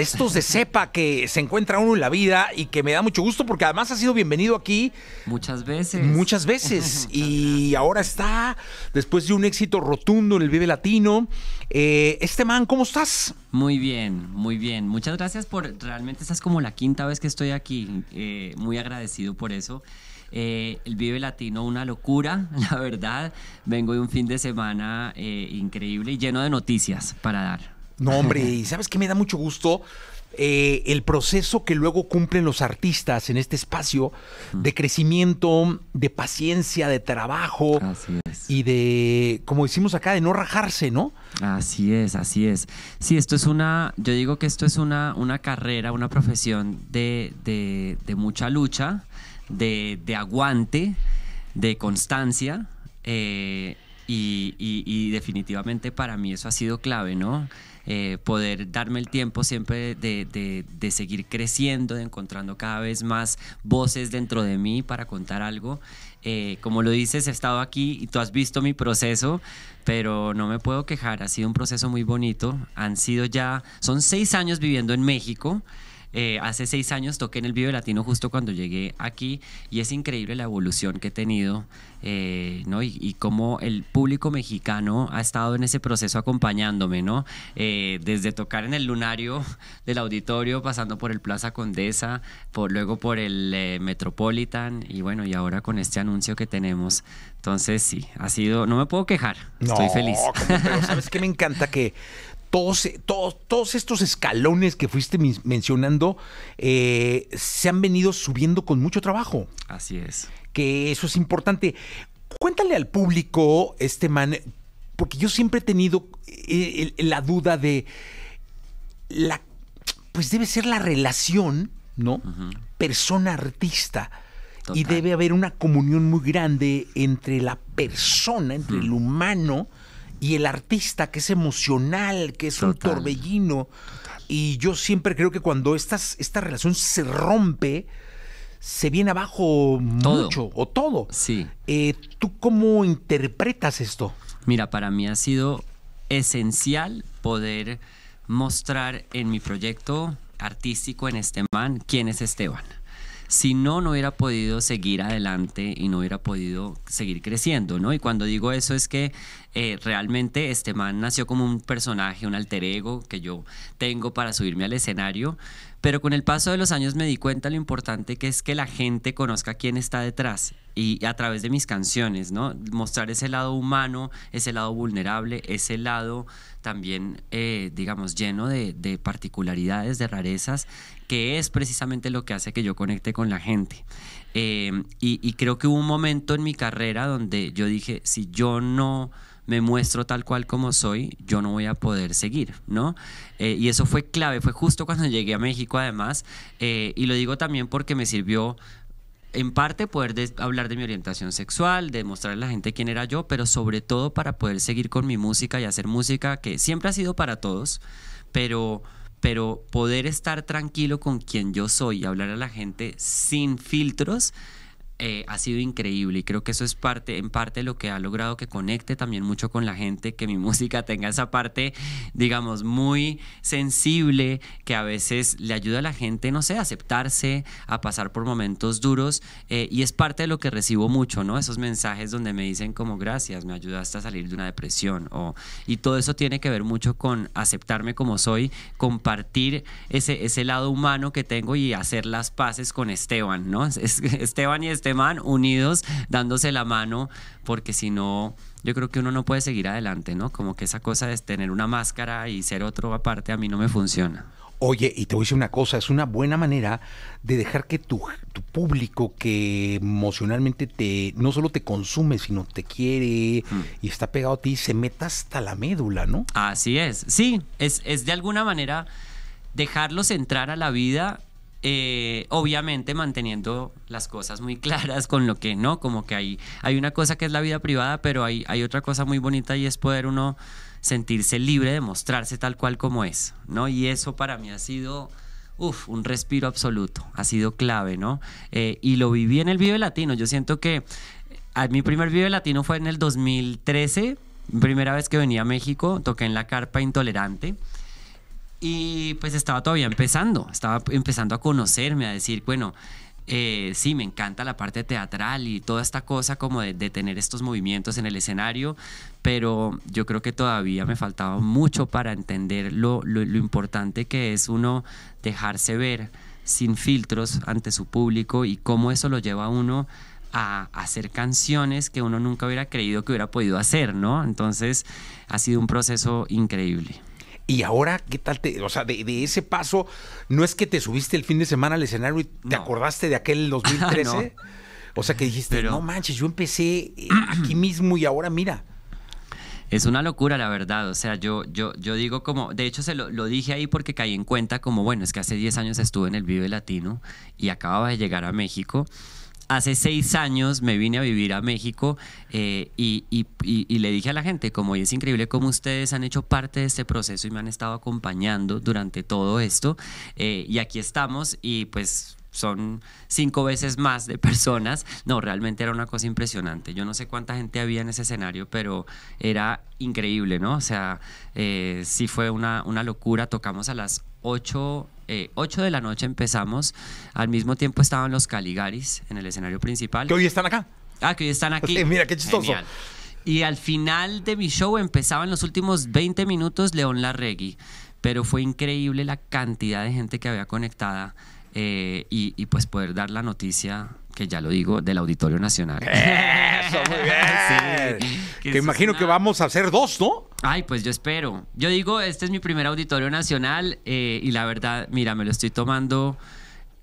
estos de cepa que se encuentra uno en la vida y que me da mucho gusto porque además ha sido bienvenido aquí muchas veces. Muchas veces. y ahora está, después de un éxito rotundo en el Vive Latino. Eh, este man, ¿cómo estás? Muy bien, muy bien. Muchas gracias por, realmente esta es como la quinta vez que estoy aquí. Eh, muy agradecido por eso. Eh, el Vive Latino, una locura, la verdad. Vengo de un fin de semana increíble y lleno de noticias para dar. No, hombre, y sabes que me da mucho gusto eh, el proceso que luego cumplen los artistas en este espacio de crecimiento, de paciencia, de trabajo y de, como decimos acá, de no rajarse, ¿no? Así es, así es. Sí, esto es una, yo digo que esto es una, una carrera, una profesión de, de, mucha lucha, de, aguante, de constancia. Eh, y, y definitivamente para mí eso ha sido clave, ¿no? Eh, poder darme el tiempo siempre de, de, seguir creciendo, de encontrando cada vez más voces dentro de mí para contar algo. Eh, como lo dices, he estado aquí y tú has visto mi proceso, pero no me puedo quejar, ha sido un proceso muy bonito. Han sido ya, son seis años viviendo en México. Eh, hace seis años toqué en el Vive Latino justo cuando llegué aquí y es increíble la evolución que he tenido eh, ¿no? Y, cómo el público mexicano ha estado en ese proceso acompañándome, ¿no? Eh, desde tocar en el lunario del auditorio, pasando por el Plaza Condesa, por, luego por el Metropolitan y bueno, y ahora con este anuncio que tenemos. Entonces sí, ha sido, no me puedo quejar, estoy feliz. Pero sabes que me encanta que todos, todos, todos estos escalones que fuiste mencionando eh, se han venido subiendo con mucho trabajo. Así es. Que eso es importante. Cuéntale al público, este man, porque yo siempre he tenido eh, la duda de la, pues debe ser la relación, ¿no? Persona-artista. Y debe haber una comunión muy grande entre la persona, entre el humano, y el artista que es emocional, que es un torbellino. Y yo siempre creo que cuando estas, esta relación se rompe, se viene abajo mucho o todo. Sí. Eh, ¿Tú cómo interpretas esto? Mira, para mí ha sido esencial poder mostrar en mi proyecto artístico en este man quién es Esteban si no, no hubiera podido seguir adelante y no hubiera podido seguir creciendo, ¿no? Y cuando digo eso es que eh, realmente este man nació como un personaje, un alter ego que yo tengo para subirme al escenario, pero con el paso de los años me di cuenta lo importante que es que la gente conozca quién está detrás y a través de mis canciones, ¿no? Mostrar ese lado humano, ese lado vulnerable, ese lado también, eh, digamos, lleno de, particularidades, de rarezas, que es precisamente lo que hace que yo conecte con la gente. Eh, y creo que hubo un momento en mi carrera donde yo dije, si yo no me muestro tal cual como soy, yo no voy a poder seguir, ¿no? Eh, y eso fue clave, fue justo cuando llegué a México además, eh, y lo digo también porque me sirvió en parte poder hablar de mi orientación sexual, de mostrarle a la gente quién era yo, pero sobre todo para poder seguir con mi música y hacer música que siempre ha sido para todos, pero pero poder estar tranquilo con quien yo soy y hablar a la gente sin filtros eh, ha sido increíble y creo que eso es parte, en parte lo que ha logrado que conecte también mucho con la gente, que mi música tenga esa parte, digamos, muy sensible, que a veces le ayuda a la gente, no sé, a aceptarse, a pasar por momentos duros eh, y es parte de lo que recibo mucho, ¿no? Esos mensajes donde me dicen como gracias, me ayudaste a salir de una depresión o, y todo eso tiene que ver mucho con aceptarme como soy, compartir ese, ese lado humano que tengo y hacer las paces con Esteban, ¿no? Esteban y Esteban unidos, dándose la mano, porque si no, yo creo que uno no puede seguir adelante, ¿no? Como que esa cosa de tener una máscara y ser otro aparte a mí no me funciona. Oye, y te voy a decir una cosa, es una buena manera de dejar que tu, tu, público que emocionalmente te no solo te consume, sino te quiere mm. y está pegado a ti, se meta hasta la médula, ¿no? Así es, sí, es, es de alguna manera dejarlos entrar a la vida eh, obviamente manteniendo las cosas muy claras con lo que no, como que hay, hay una cosa que es la vida privada, pero hay, hay otra cosa muy bonita y es poder uno sentirse libre de mostrarse tal cual como es, ¿no? Y eso para mí ha sido... Un respiro absoluto, ha sido clave, ¿no? Eh, y lo viví en el Vive Latino. Yo siento que a, mi primer Vive Latino fue en el 2013, primera vez que venía a México, toqué en la Carpa Intolerante Y pues estaba todavía empezando, estaba empezando a conocerme, a decir, bueno, eh, sí, me encanta la parte teatral y toda esta cosa como de, tener estos movimientos en el escenario, pero yo creo que todavía me faltaba mucho para entender lo, lo, importante que es uno dejarse ver sin filtros ante su público y cómo eso lo lleva a uno a hacer canciones que uno nunca hubiera creído que hubiera podido hacer, ¿no? Entonces ha sido un proceso increíble. Y ahora, ¿qué tal te, o sea, de, ese paso, no es que te subiste el fin de semana al escenario y te acordaste de aquel 2013? O sea, que dijiste, no manches, yo empecé eh, aquí mismo y ahora mira. Es una locura, la verdad. O sea, yo, yo, yo digo como, de hecho se lo, lo, dije ahí porque caí en cuenta como, bueno, es que hace 10 años estuve en el Vive Latino y acababa de llegar a México hace seis años me vine a vivir a México eh, y, le dije a la gente, como es increíble cómo ustedes han hecho parte de este proceso y me han estado acompañando durante todo esto. Eh, y aquí estamos y pues son cinco veces más de personas. No, realmente era una cosa impresionante. Yo no sé cuánta gente había en ese escenario, pero era increíble, ¿no? O sea, eh, sí fue una, una locura. Tocamos a las 8, eh, de la noche empezamos. Al mismo tiempo estaban los Caligaris en el escenario principal. Que hoy están acá. Ah, que hoy están aquí. mira, qué chistoso. Y al final de mi show empezaban los últimos 20 minutos León Larregui. Pero fue increíble la cantidad de gente que había conectada eh, y, pues poder dar la noticia, que ya lo digo, del Auditorio Nacional. Eso, muy bien. que, imagino que vamos a hacer dos, ¿no? Ay, pues yo espero. Yo digo, este es mi primer Auditorio Nacional eh, y la verdad, mira, me lo estoy tomando...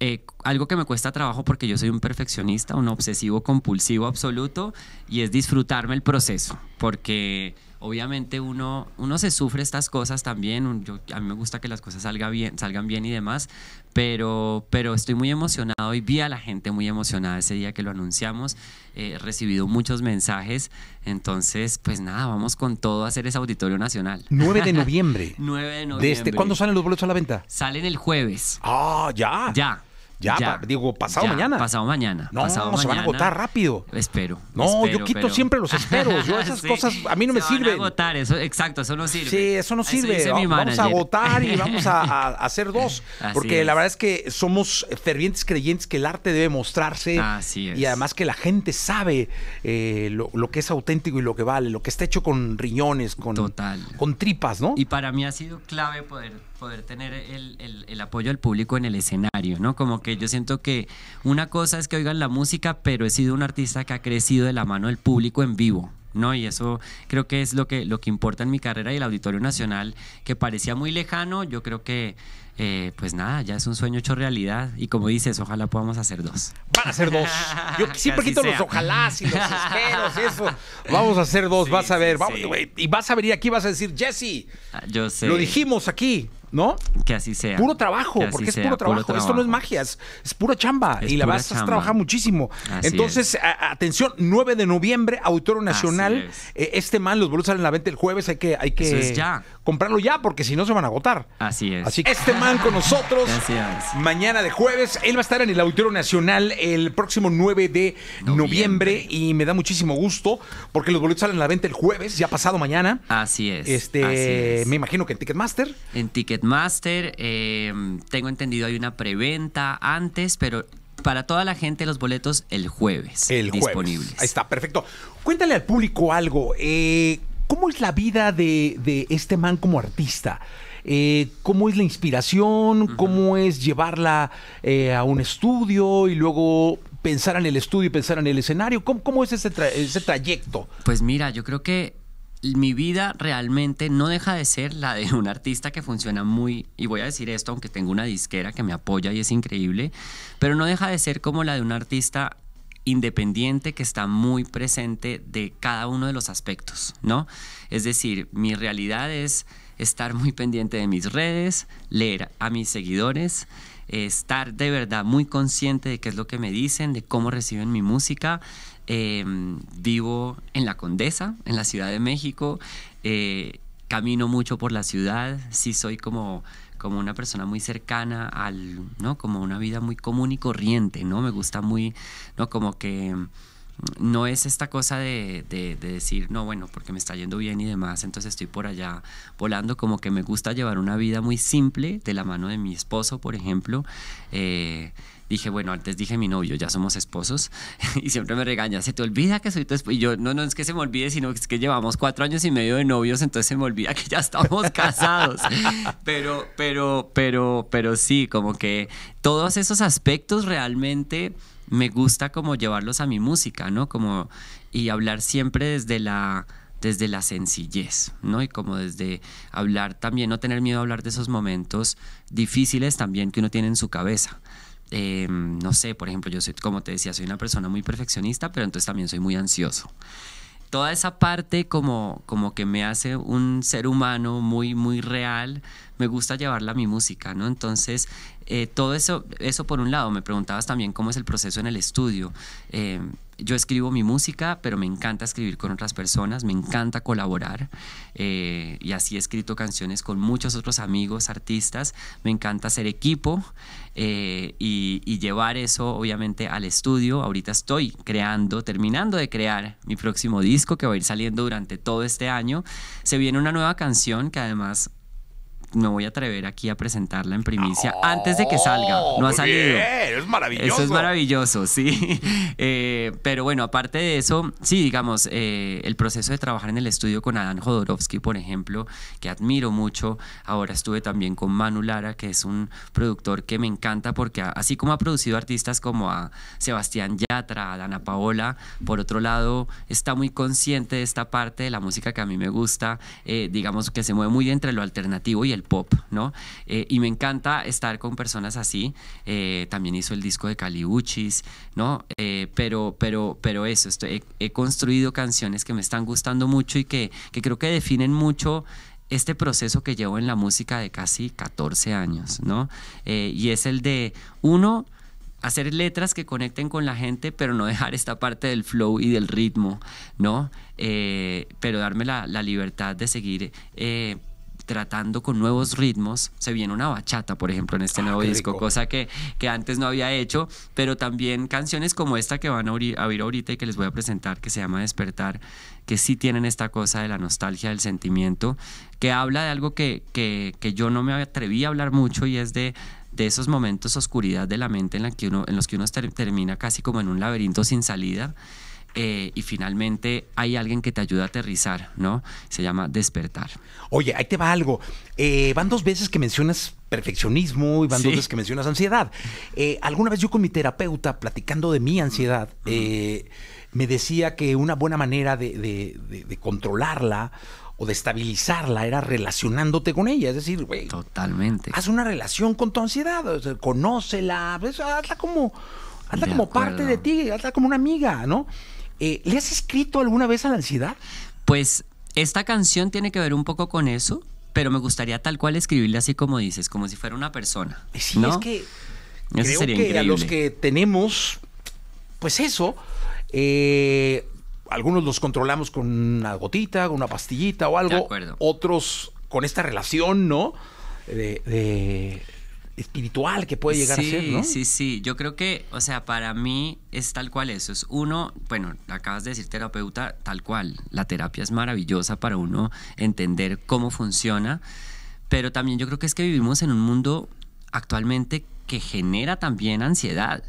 Eh, algo que me cuesta trabajo porque yo soy un perfeccionista, un obsesivo compulsivo absoluto y es disfrutarme el proceso, porque obviamente uno, uno se sufre estas cosas también, yo, a mí me gusta que las cosas salga bien, salgan bien y demás, pero, pero estoy muy emocionado y vi a la gente muy emocionada ese día que lo anunciamos, he recibido muchos mensajes, entonces pues nada, vamos con todo a hacer ese auditorio nacional. 9 de noviembre. 9 de noviembre. Este, ¿Cuándo salen los boletos a la venta? Salen el jueves. Ah, ya. Ya. Ya, digo, pasado mañana. Pasado mañana. No, se van a agotar rápido. Espero. No, yo quito siempre los esperos. Yo esas cosas a mí no me sirven. Van a agotar, eso, exacto, eso no sirve. Sí, eso no sirve. vamos a agotar y vamos a, hacer dos. porque la verdad es que somos fervientes creyentes que el arte debe mostrarse. Así es. Y además que la gente sabe eh, lo, que es auténtico y lo que vale, lo que está hecho con riñones, con, Total. con tripas, ¿no? Y para mí ha sido clave poder poder tener el, el, apoyo del público en el escenario, ¿no? Como que yo siento que una cosa es que oigan la música, pero he sido un artista que ha crecido de la mano del público en vivo. ¿no? Y eso creo que es lo que, lo que importa en mi carrera y el Auditorio Nacional, que parecía muy lejano, yo creo que eh, pues nada, ya es un sueño hecho realidad. Y como dices, ojalá podamos hacer dos. Van a ser dos. Yo siempre quito los ojalá y los esperos y eso. Vamos a hacer dos, vas a ver. y vas a venir aquí, vas a decir, Jesse. Ah, yo sé. Lo dijimos aquí. ¿no? Que así sea. Puro trabajo, porque es puro trabajo. Esto no es magia, es, pura chamba. y la vas a trabajar muchísimo. Entonces, atención, 9 de noviembre, Auditorio Nacional. Eh, este man, los boletos salen a la venta el jueves, hay que, hay que comprarlo ya, porque si no se van a agotar. Así es. Así que este con nosotros. Gracias. Mañana de jueves. Él va a estar en el Auditorio Nacional el próximo 9 de noviembre. y me da muchísimo gusto porque los boletos salen a la venta el jueves, ya pasado mañana. Así es. Este, me imagino que en Ticketmaster. En Ticketmaster Master, eh, tengo entendido hay una preventa antes, pero para toda la gente los boletos el jueves. El disponibles. Ahí está, perfecto. Cuéntale al público algo. Eh, ¿Cómo es la vida de, este man como artista? Eh, ¿Cómo es la inspiración? ¿Cómo es llevarla a un estudio y luego pensar en el estudio y pensar en el escenario? ¿Cómo, cómo es ese, ese trayecto? Pues mira, yo creo que mi vida realmente no deja de ser la de un artista que funciona muy, y voy a decir esto aunque tengo una disquera que me apoya y es increíble, pero no deja de ser como la de un artista independiente que está muy presente de cada uno de los aspectos, ¿no? Es decir, mi realidad es estar muy pendiente de mis redes, leer a mis seguidores, estar de verdad muy consciente de qué es lo que me dicen, de cómo reciben mi música, Em, vivo en la Condesa, en la Ciudad de México. Eh, camino mucho por la ciudad. Sí soy como, como una persona muy cercana al, ¿no? Como una vida muy común y corriente, ¿no? Me gusta muy, ¿no? Como que no es esta cosa de, de, decir, no, bueno, porque me está yendo bien y demás, entonces estoy por allá volando, como que me gusta llevar una vida muy simple de la mano de mi esposo, por ejemplo. Eh, dije, bueno, antes dije mi novio, ya somos esposos, y siempre me regaña, se te olvida que soy tu esposo. Y yo, no, no es que se me olvide, sino que es que llevamos cuatro años y medio de novios, entonces se me olvida que ya estamos casados. pero, pero, pero, pero sí, como que todos esos aspectos realmente me gusta como llevarlos a mi música, ¿no? Como, y hablar siempre desde la desde la sencillez, ¿no? Y como desde hablar también, no tener miedo a hablar de esos momentos difíciles también que uno tiene en su cabeza. Em, no sé, por ejemplo, yo soy, como te decía, soy una persona muy perfeccionista, pero entonces también soy muy ansioso. Toda esa parte como, como que me hace un ser humano muy, muy real, me gusta llevarla a mi música, ¿no? Entonces, eh, todo eso, eso por un lado, me preguntabas también cómo es el proceso en el estudio. Em, yo escribo mi música, pero me encanta escribir con otras personas, me encanta colaborar eh, y así he escrito canciones con muchos otros amigos, artistas, me encanta hacer equipo eh, y, y, llevar eso obviamente al estudio. Ahorita estoy creando, terminando de crear mi próximo disco que va a ir saliendo durante todo este año. Se viene una nueva canción que además me voy a atrever aquí a presentarla en primicia antes de que salga. No ha salido. es maravilloso. Eso es maravilloso, sí. Eh, pero bueno, aparte de eso, sí, digamos, eh, el proceso de trabajar en el estudio con Adán Jodorowsky, por ejemplo, que admiro mucho. Ahora estuve también con Manu Lara, que es un productor que me encanta porque así como ha producido artistas como a Sebastián Yatra, a Dana Paola, por otro lado, está muy consciente de esta parte de la música que a mí me gusta, eh, digamos que se mueve muy entre lo alternativo y el pop, ¿no? Eh, y me encanta estar con personas así. Eh, también hizo el disco de Caliuchis, ¿no? Eh, pero, pero, pero eso, estoy, he, construido canciones que me están gustando mucho y que, que creo que definen mucho este proceso que llevo en la música de casi 14 años, ¿no? y es el de, uno, hacer letras que conecten con la gente, pero no dejar esta parte del flow y del ritmo, ¿no? pero darme la, la, libertad de seguir tratando con nuevos ritmos. Se viene una bachata, por ejemplo, en este ah, nuevo disco, cosa que, que antes no había hecho, pero también canciones como esta que van a oír, ahorita y que les voy a presentar, que se llama Despertar, que sí tienen esta cosa de la nostalgia, del sentimiento, que habla de algo que, que, que yo no me atreví a hablar mucho y es de de esos momentos oscuridad de la mente en, la que uno, en los que uno termina casi como en un laberinto sin salida eh, y finalmente hay alguien que te ayuda a aterrizar, ¿no? Se llama despertar. Oye, ahí te va algo. Eh, van dos veces que mencionas perfeccionismo y van dos veces que mencionas ansiedad. Eh, alguna vez yo con mi terapeuta, platicando de mi ansiedad, me decía que una buena manera de, controlarla o de estabilizarla era relacionándote con ella. Es decir, güey. Totalmente. Haz una relación con tu ansiedad, conócela, pues, hazla como, hazla como parte de ti, hazla como una amiga, ¿no? Eh, ¿Le has escrito alguna vez a la ansiedad? Pues esta canción tiene que ver un poco con eso, pero me gustaría tal cual escribirle así como dices, como si fuera una persona. Sí, es que creo que a los que tenemos, pues eso, eh, algunos los controlamos con una gotita, con una pastillita o algo. Otros con esta relación, ¿no? de espiritual que puede llegar a ser, ¿no? Sí, sí, yo creo que, o sea, para mí es tal cual eso. Es uno, bueno, acabas de decir terapeuta, tal cual. La terapia es maravillosa para uno entender cómo funciona, pero también yo creo que es que vivimos en un mundo actualmente que genera también ansiedad.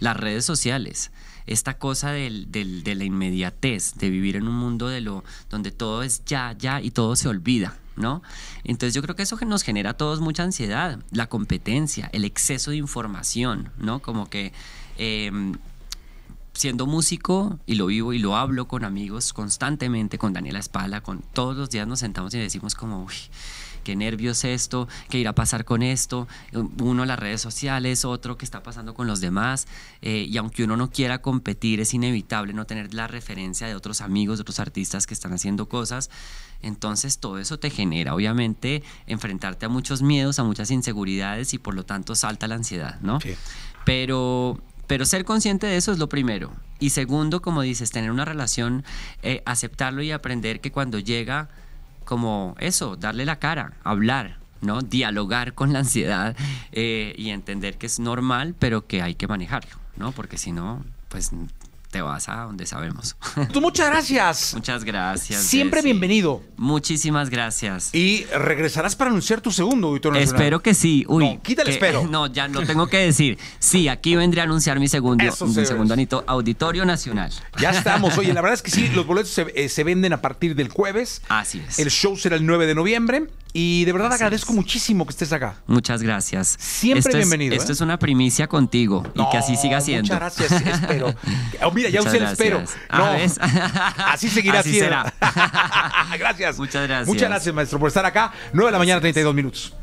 Las redes sociales esta cosa del, de la inmediatez, de vivir en un mundo de lo, donde todo es ya, ya y todo se olvida. ¿No? Entonces yo creo que eso nos genera a todos mucha ansiedad, la competencia, el exceso de información, ¿no? Como que em, siendo músico y lo vivo y lo hablo con amigos constantemente, con Daniela Espala, con todos los días nos sentamos y decimos como, uy, qué nervios esto, qué irá a pasar con esto, uno las redes sociales, otro qué está pasando con los demás, eh, y aunque uno no quiera competir, es inevitable no tener la referencia de otros amigos, de otros artistas que están haciendo cosas, entonces todo eso te genera, obviamente, enfrentarte a muchos miedos, a muchas inseguridades y por lo tanto salta la ansiedad, ¿no? Pero pero ser consciente de eso es lo primero. Y segundo, como dices, tener una relación, eh, aceptarlo y aprender que cuando llega como eso, darle la cara, hablar, ¿no? Dialogar con la ansiedad eh, y entender que es normal, pero que hay que manejarlo, ¿no? Porque si no, pues te vas a donde sabemos. Tú, muchas gracias. Muchas gracias. Siempre bienvenido. Muchísimas gracias. Y regresarás para anunciar tu segundo auditorio nacional. Espero que sí. Uy, No, quítale que- espero. No, ya lo tengo que decir. Sí, aquí vendré a anunciar mi segundo, Eso mi segundo anito- auditorio nacional. Ya estamos. Oye, la verdad es que sí, los boletos se, eh, se venden a partir del jueves. Así es. El show será el 9 de noviembre. Y de verdad Así agradezco es. muchísimo que estés acá. Muchas gracias. Siempre Esto es- bienvenido, Esto ¿eh? es una primicia contigo y que así No, siga siendo. Muchas gracias, espero. Oh, mira, ya Muchas usé el espero. Ah, ¿ves? Así seguirá Así siendo. será. gracias. Muchas gracias. Muchas gracias, maestro, por estar acá. 9 de la mañana, 32 minutos.